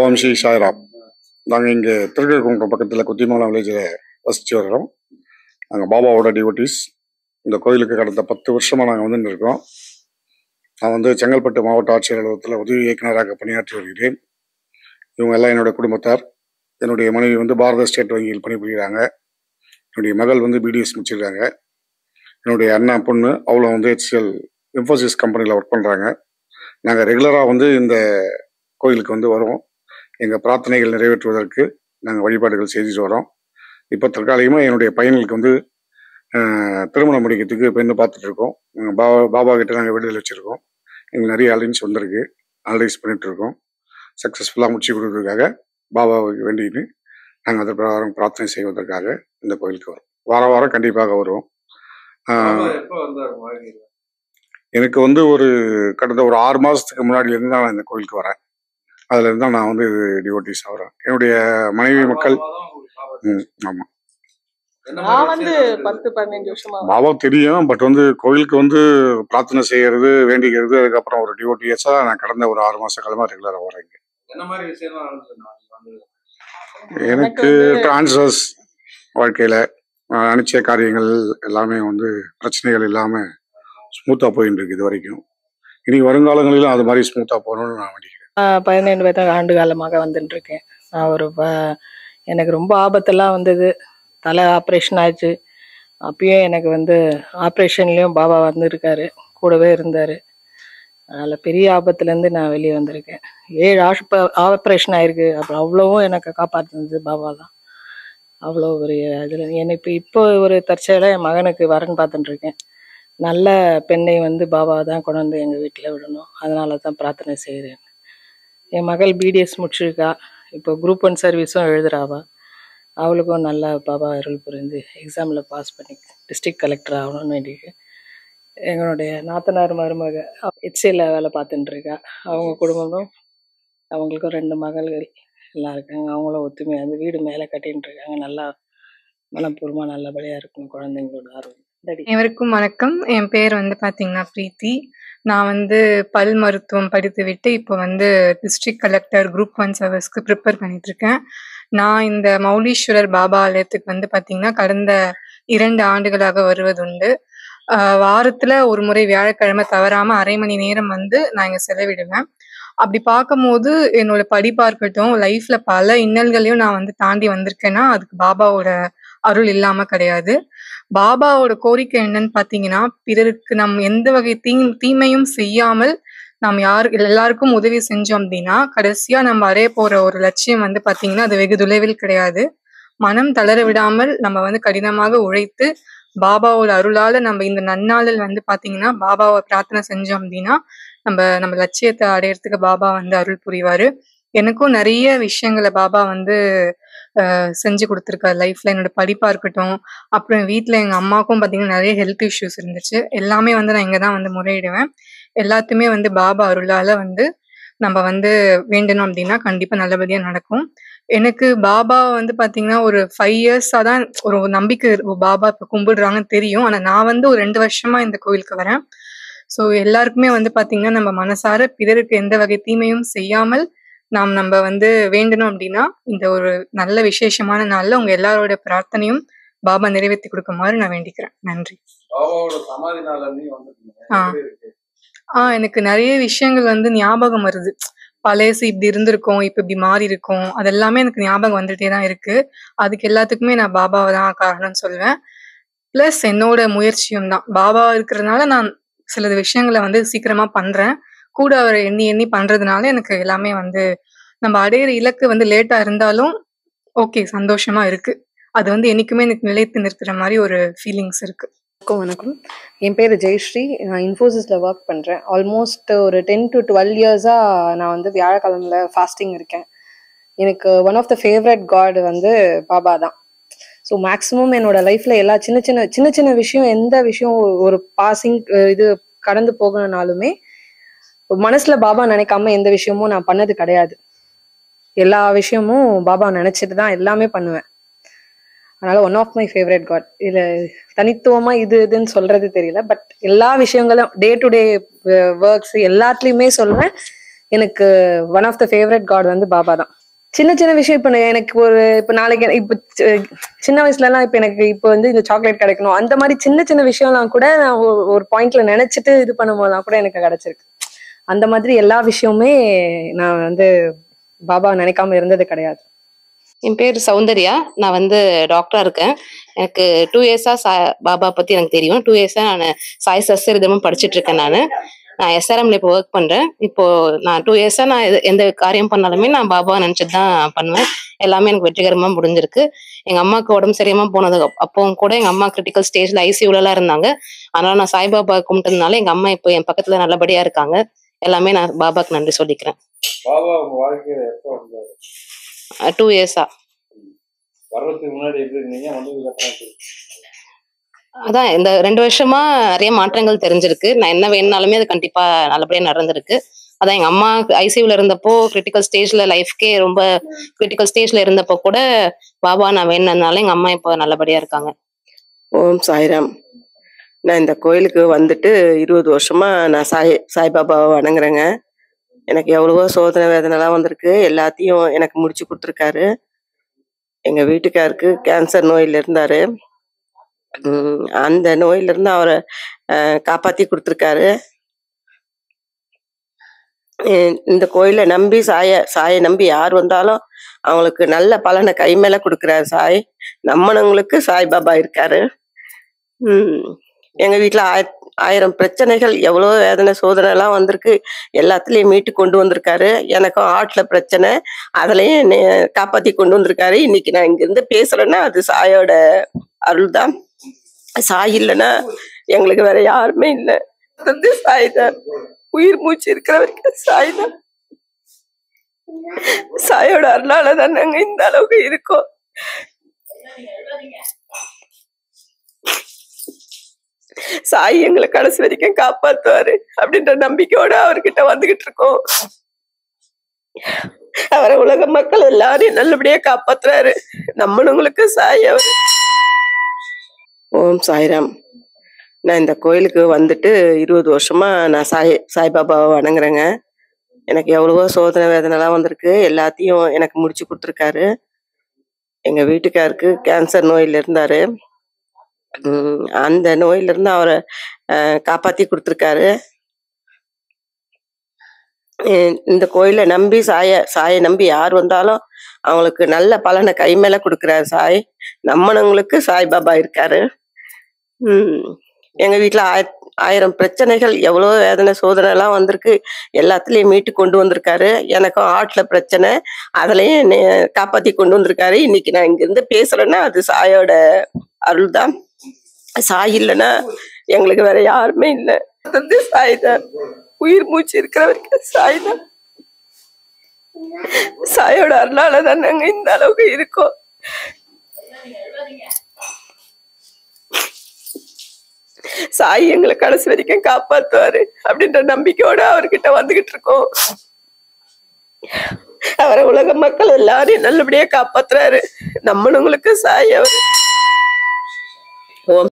ஓம் ஸ்ரீ சாய்ராம். நாங்கள் இங்கே திருக்கழுக்குன்றம் பக்கத்தில் குத்திமங்கலம் வில்லேஜில் வசித்து வர்றோம். நாங்கள் பாபாவோட டிவோட்டிஸ் இந்த கோயிலுக்கு கடந்த பத்து வருஷமாக நாங்கள் வந்து இருக்கோம். நான் வந்து செங்கல்பட்டு மாவட்ட ஆட்சியர் அலுவலகத்தில் உதவி இயக்குநராக பணியாற்றி வருகிறேன். இவங்க எல்லாம் என்னுடைய குடும்பத்தார். என்னுடைய மனைவி வந்து பாரத ஸ்டேட் வங்கியில் பணிபுரிகிறாங்க என்னுடைய மகள் வந்து பிடிஎஸ் முடிச்சிருக்காங்க. என்னுடைய அண்ணா பொண்ணு அவ்வளோ வந்து ஹெச்சிஎல் இன்ஃபோசிஸ் கம்பெனியில் ஒர்க் பண்ணுறாங்க நாங்கள் ரெகுலராக வந்து இந்த கோயிலுக்கு வந்து வருவோம். எங்கள் பிரார்த்தனைகள் நிறைவேற்றுவதற்கு நாங்கள் வழிபாடுகள் செய்துட்டு வரோம். இப்போ தற்காலிகமாக என்னுடைய பையனுக்கு வந்து திருமணம் முடிக்கிறதுக்கு பெண்ணு பார்த்துட்டு இருக்கோம். நாங்கள் பாபா பாபா கிட்ட நாங்கள் விடுதலை வச்சுருக்கோம். எங்களுக்கு நிறைய அலைன்ஸ் வந்திருக்கு. அனலைஸ் பண்ணிட்டு இருக்கோம். சக்ஸஸ்ஃபுல்லாக முடிச்சு கொடுக்கறதுக்காக பாபாவுக்கு வேண்டின்னு நாங்கள் அதன் பிரகாரம் பிரார்த்தனை செய்வதற்காக இந்த கோயிலுக்கு வரோம். வாரம் வாரம் கண்டிப்பாக வருவோம். எனக்கு வந்து ஒரு கடந்த ஒரு ஆறு மாதத்துக்கு முன்னாடியிலேருந்து நான் இந்த கோயிலுக்கு வரேன். அதுலேருந்து தான் நான் வந்து டிவோட்டிஸ் ஆகிறேன். என்னுடைய மனைவி மக்கள் ம் ஆமாம் பாபா தெரியும் பட் வந்து கோயிலுக்கு வந்து பிரார்த்தனை செய்யறது வேண்டிக்கிறது அதுக்கப்புறம் ஒரு டிவோட்டியஸாக நான் கடந்த ஒரு ஆறு விஷயம்லாம் நடந்தது நாளைக்கு வந்து எனக்கு டிரான்ஸ்ஃபர்ஸ் வாழ்க்கையில் நினச்ச காரியங்கள் எல்லாமே வந்து பிரச்சனைகள் இல்லாமல் ஸ்மூத்தாக போயிட்டு இருக்கு இது வரைக்கும். இனி வருங்காலங்களிலும் அது மாதிரி ஸ்மூத்தாக போகணும்னு நான் வேண்டிக்கிறேன். நான் பதினைந்து பேர் ஆண்டு காலமாக வந்துட்டு இருக்கேன் நான் ஒரு ப- எனக்கு ரொம்ப ஆபத்தெல்லாம் வந்தது. தலை ஆப்ரேஷன் ஆச்சு. அப்பயும் எனக்கு வந்து ஆப்ரேஷன்லேயும் பாபா வந்திருக்காரு. கூடவே இருந்தார். அதில் பெரிய ஆபத்துலேருந்து நான் வெளியே வந்திருக்கேன். ஏழு ஆஷ்ப ஆப்ரேஷன் ஆயிருக்கு. அப்புறம் அவ்வளோவும் எனக்கு காப்பாற்றினது பாபா தான். அவ்வளோ ஒரு இதில் எனக்கு இப்போ ஒரு தற்செயலாக என் மகனுக்கு வரன் பார்த்துட்டுருக்கேன் நல்ல பெண்ணை வந்து பாபா தான் கொண்டு வந்து எங்கள் வீட்டில் விடணும். அதனால தான் பிரார்த்தனை செய்கிறேன் என் மகள் பிடிஎஸ் முடிச்சிருக்கா. இப்போ குரூப் ஒன் சர்வீஸும் எழுதுறாவா. அவளுக்கும் நல்லா பாபா அருள் புரிந்து எக்ஸாமில் பாஸ் பண்ணி டிஸ்ட்ரிக்ட் கலெக்டர் ஆகணும்னு வேண்டியிருக்கு. எங்களுடைய நாத்தனார் மருமக ஹெச்சியில் வேலை பார்த்துட்டுருக்கா. அவங்க குடும்பமும் அவங்களுக்கும் ரெண்டு மகள்கள் எல்லாம் இருக்காங்க. அவங்களும் ஒத்துமையாக அந்த வீடு மேலே கட்டின்னு இருக்காங்க நல்லா மனப்பூர்வமாக நல்லபடியாக இருக்கும் குழந்தைங்களோட ஆர்வம் எவருக்கும் அனைவருக்கும் வணக்கம். என் பேர் வந்து பார்த்தீங்கன்னா பிரீத்தி. நான் வந்து பல் மருத்துவம் படித்து விட்டு இப்போ வந்து டிஸ்ட்ரிக்ட் கலெக்டர் குரூப் ஒன் சர்வீஸ்க்கு ப்ரிப்பேர் பண்ணிட்டு இருக்கேன் நான் இந்த மௌலீஸ்வரர் பாபா ஆலயத்துக்கு வந்து பார்த்தீங்கன்னா கடந்த இரண்டு ஆண்டுகளாக வருவதுண்டு. ஆஹ் வாரத்துல ஒரு முறை வியாழக்கிழமை தவறாம அரை மணி நேரம் வந்து நான் இங்க செலவிடுவேன். அப்படி பார்க்கும்போது என்னோட படிப்பா இருக்கட்டும் லைஃப்ல பல இன்னல்களையும் நான் வந்து தாண்டி வந்திருக்கேன்னா அதுக்கு பாபாவோட அருள் இல்லாம கிடையாது. பாபாவோட கோரிக்கை என்னன்னு பாத்தீங்கன்னா பிறருக்கு நம் எந்த வகை தீ தீமையும் செய்யாமல் நாம் யாரு எல்லாருக்கும் உதவி செஞ்சோம் அப்படின்னா கடைசியா நம்ம அடைய போற ஒரு லட்சியம் வந்து பாத்தீங்கன்னா அது வெகு தொலைவில் கிடையாது. மனம் தளர விடாமல் நம்ம வந்து கடினமாக உழைத்து பாபாவோட அருளால நம்ம இந்த நன்னாளில் வந்து பாத்தீங்கன்னா பாபாவை பிரார்த்தனை செஞ்சோம் அப்படின்னா நம்ம நம்ம லட்சியத்தை அடையறதுக்கு பாபா வந்து அருள் புரிவாரு. எனக்கும் நிறைய விஷயங்களை பாபா வந்து செஞ்சு கொடுத்துருக்காரு. லைஃப்ல என்னோட படிப்பா இருக்கட்டும். அப்புறம் வீட்டில் எங்க அம்மாவுக்கும் பார்த்தீங்கன்னா நிறைய ஹெல்த் இஷ்யூஸ் இருந்துச்சு. எல்லாமே வந்து நான் இங்கே தான் வந்து முறையிடுவேன். எல்லாத்தையுமே வந்து பாபா அருளால வந்து நம்ம வந்து வேண்டணும் அப்படின்னா கண்டிப்பா நல்லபடியா நடக்கும். எனக்கு பாபா வந்து பாத்தீங்கன்னா ஒரு ஃபைவ் இயர்ஸா தான் ஒரு நம்பிக்கை பாபா இப்ப கும்பிடுறாங்கன்னு தெரியும். ஆனா நான் வந்து ஒரு ரெண்டு வருஷமா இந்த கோயிலுக்கு வரேன். ஸோ எல்லாருக்குமே வந்து பாத்தீங்கன்னா நம்ம மனசார பிறருக்கு எந்த வகை தீமையும் செய்யாமல் நாம் நம்ம வந்து வேண்டணும் அப்படின்னா இந்த ஒரு நல்ல விசேஷமான நாள்ல உங்க எல்லாரோட பிரார்த்தனையும் பாபா நிறைவேற்றி கொடுக்குமாறு நான் வேண்டிக்கிறேன். நன்றி. ஆ. ஆஹ் எனக்கு நிறைய விஷயங்கள் வந்து ஞாபகம் வருது. பழையசு இப்படி இருந்திருக்கும் இப்ப இப்படி மாறி இருக்கும். அதெல்லாமே எனக்கு ஞாபகம் வந்துட்டே தான் இருக்கு. அதுக்கு எல்லாத்துக்குமே நான் பாபாவை தான் காரணம்னு சொல்லுவேன் பிளஸ் என்னோட முயற்சியும் தான். பாபா இருக்கிறதுனால நான் சில விஷயங்களை வந்து சீக்கிரமா பண்றேன். கூட அவரை எண்ணி எண்ணி பண்றதுனால எனக்கு எல்லாமே வந்து நம்ம அடையிற இலக்கு வந்து லேட்டா இருந்தாலும் ஓகே சந்தோஷமா இருக்கு. அது வந்து என்னைக்குமே எனக்கு நிலைத்து நிற்கிற மாதிரி ஒரு ஃபீலிங்ஸ் இருக்கு. வணக்கம் வணக்கம். என் பேர் ஜெயஸ்ரீ. நான் இன்ஃபோசிஸில் ஒர்க் பண்ணுறேன் ஆல்மோஸ்ட் ஒரு டென் டு டுவெல் இயர்ஸாக நான் வந்து வியாழக்கிழமையில் ஃபாஸ்டிங் இருக்கேன். எனக்கு one of the favourite god வந்து பாபா தான். ஸோ மேக்ஸிமம் என்னோட லைஃப்பில் எல்லா சின்ன சின்ன சின்ன சின்ன விஷயம் எந்த விஷயம் ஒரு- ஒரு பாசிங் இது கடந்து போகணும்னாலுமே மனசில் பாபா நினைக்காம எந்த விஷயமும் நான் பண்ணது கிடையாது. எல்லா விஷயமும் பாபா நினச்சிட்டு தான் எல்லாமே பண்ணுவேன். அதனால one of my favourite god இதுல தனித்துவமா இது இதுன்னு சொல்றது தெரியல பட் எல்லா விஷயங்களும் டே டு டே ஒர்க்ஸ் எல்லாத்துலயுமே சொல்றேன் எனக்கு one of the favourite god வந்து பாபா தான். சின்ன சின்ன விஷயம் இப்போ நான் எனக்கு ஒரு இப்போ நாளைக்கு இப்போ சி- சின்ன வயசுலலாம் இப்போ எனக்கு இப்போ வந்து இந்த சாக்லேட் கிடைக்கணும். அந்த மாதிரி சின்ன சின்ன விஷயம்லாம் கூட நான் ஒரு பாயிண்ட்ல நினைச்சிட்டு இது பண்ணும்போதெல்லாம் கூட எனக்கு கிடைச்சிருக்கு. அந்த மாதிரி எல்லா விஷயமுமே நான் வந்து பாபா நினைக்காம இருந்தது கிடையாது. என் பேர் சௌந்தர்யா. நான் வந்து டாக்டரா இருக்கேன். எனக்கு டூ இயர்ஸா சா பாபா பத்தி எனக்கு தெரியும். டூ இயர்ஸா நான் சாய் சசரிதமும் படிச்சுட்டு இருக்கேன் நான். நான் எஸ்ஆர்எம்ல இப்போ ஒர்க் பண்றேன். இப்போ நான் டூ இயர்ஸா நான் எது- எந்த காரியம் பண்ணாலுமே நான் பாபா நினைச்சிட்டு தான் பண்ணுவேன். எல்லாமே எனக்கு வெற்றிகரமா முடிஞ்சிருக்கு. எங்க அம்மாவுக்கு உடம்பு சரியாம போனது அப்பவும் கூட எங்க அம்மா கிரிட்டிக்கல் ஸ்டேஜ்ல ஐசியூல எல்லாம் இருந்தாங்க. அதனால நான் சாய்பாபா கும்பிட்டதுனால எங்க அம்மா இப்போ என் பக்கத்துல நல்லபடியா இருக்காங்க. எல்லாமே நான் பாபாக்கு நன்றி சொல்லிக்கிறேன். பாபா உங்க வாழ்க்கையில எப்போ வந்தாரு? டூ இயர்ஸா வர்றதுக்கு முன்னாடி எப்படி இருந்தீங்க? வந்ததுக்கு அப்புறம் எப்படி இருக்கீங்க? அதான் இந்த ரெண்டு வருஷமா நிறைய மாற்றங்கள் தெரிஞ்சிருக்கு. நான் என்ன வேணுனாலுமே அது கண்டிப்பா நல்லபடியா நடந்திருக்கு. அதான் எங்க அம்மா ஐசியூல இருந்தப்போ கிரிட்டிக்கல் ஸ்டேஜ்ல லைஃப்க்கே ரொம்ப கிரிட்டிக்கல் ஸ்டேஜ்ல இருந்தப்போ கூட பாபா நான் வேணுனதுனால எங்க அம்மா இப்போ நல்லபடியா இருக்காங்க. ஓம் சாய்ராம். நான் இந்த கோயிலுக்கு வந்துட்டு இருபது வருஷமா நான் சாய் சாய்பாபாவை வணங்குறேங்க. எனக்கு எவ்வளவோ சோதனை வேதனைலாம் வந்திருக்கு. எல்லாத்தையும் எனக்கு முடிச்சு கொடுத்துருக்காரு. எங்க வீட்டுக்காருக்கு கேன்சர் நோயில இருந்தாரு. அந்த நோயிலிருந்து அவரை காப்பாற்றி காப்பாத்தி கொடுத்துருக்காரு. இந்த கோயிலை நம்பி சாய சாயை நம்பி யார் வந்தாலும் அவங்களுக்கு நல்ல பலனை கை மேல கொடுக்குறாரு சாய். நம்மனவங்களுக்கு சாய்பாபா இருக்காரு. உம் எங்க வீட்டுல ஆய ஆயிரம் பிரச்சனைகள் எவ்வளோ வேதனை சோதனை எல்லாம் வந்திருக்கு. எல்லாத்துலயும் மீட்டு கொண்டு வந்திருக்காரு. எனக்கும் ஆட்ல பிரச்சனை. அதுலயும் என்னை காப்பாத்தி கொண்டு வந்திருக்காரு. இன்னைக்கு நான் இங்க இருந்து பேசுறேன்னா அது சாயோட அருள் தான் சாய் இல்லைன்னா எங்களுக்கு வேற யாருமே இல்லை. வந்து சாய் தான் உயிர் மூச்சு இருக்கிற வரைக்கும் சாய் தான் சாயோட அருளால தான் நாங்க இந்த அளவுக்கு இருக்கோம். சாய் எங்களை கடைசி வரைக்கும் காப்பாத்துவாரு அப்படின்ற நம்பிக்கையோட அவர்கிட்ட வந்துகிட்டு இருக்கோம். அவரை உலக மக்கள் எல்லாரையும் நல்லபடியா காப்பாத்துறாரு. நம்மளுங்களுக்கு சாய் அவர். ஓம் சாய்ராம். நான் இந்த கோயிலுக்கு வந்துட்டு இருபது வருஷமா நான் சாய் சாய்பாபாவை வணங்குறேங்க. எனக்கு எவ்வளவோ சோதனை வேதனைலாம் வந்திருக்கு. எல்லாத்தையும் எனக்கு முடிச்சு கொடுத்துருக்காரு. எங்க வீட்டுக்காருக்கு கேன்சர் நோயில் இருந்தாரு. அந்த நோயிலிருந்து அவரை காப்பாற்றி கொடுத்துருக்காரு. இந்த கோயிலை நம்பி சாய சாயை நம்பி யார் வந்தாலும் அவங்களுக்கு நல்ல பலனை கை மேல கொடுக்குறாரு சாய். நம்மனவங்களுக்கு சாய்பாபா இருக்காரு. உம் எங்க வீட்டில் ஆய ஆயிரம் பிரச்சனைகள் எவ்வளோ வேதனை சோதனை எல்லாம் வந்திருக்கு. எல்லாத்துலேயும் மீட்டு கொண்டு வந்திருக்காரு. எனக்கும் ஆட்டில் பிரச்சனை. அதுலேயும் என்னை காப்பாற்றி கொண்டு வந்திருக்காரு. இன்னைக்கு நான் இங்கேருந்து பேசுகிறேன்னா பேசுறேன்னா அது சாயோட அருள் தான் சாய் இல்லைன்னா எங்களுக்கு வேற யாருமே இல்லை. வந்து சாய் தான். உயிர் மூச்சு இருக்கிற வரைக்கும் சாய் தான். சாயோட அருளால தான் நாங்க இந்த அளவுக்கு இருக்கோம். சாய் எங்களை கடைசி வரைக்கும் காப்பாத்துவாரு அப்படின்ற நம்பிக்கையோட அவர்கிட்ட வந்துகிட்டு இருக்கோம். அவரை உலக மக்கள் எல்லாரையும் நல்லபடியா காப்பாத்துறாரு. நம்மளுங்களுக்கு சாய் அவர்.